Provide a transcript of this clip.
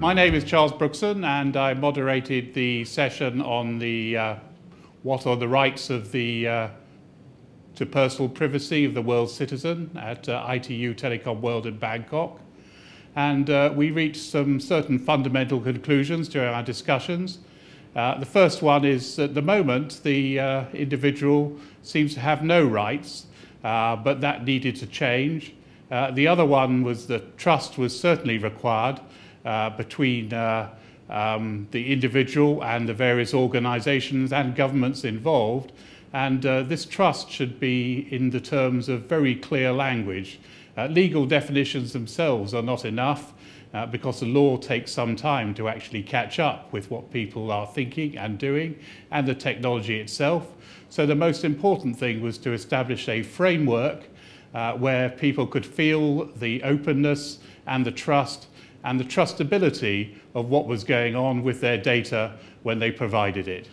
My name is Charles Brookson, and I moderated the session on the uh, what are the rights of the uh, to personal privacy of the world citizen at uh, ITU Telecom World in Bangkok. And uh, we reached some certain fundamental conclusions during our discussions. Uh, the first one is at the moment the uh, individual seems to have no rights, but that needed to change. The other one was that trust was certainly required between uh, um, the individual and the various organizations and governments involved. And uh, this trust should be in the terms of very clear language. Uh, legal definitions themselves are not enough uh, because the law takes some time to actually catch up with what people are thinking and doing and the technology itself. So the most important thing was to establish a framework uh, where people could feel the openness and the trust and the trustability of what was going on with their data when they provided it.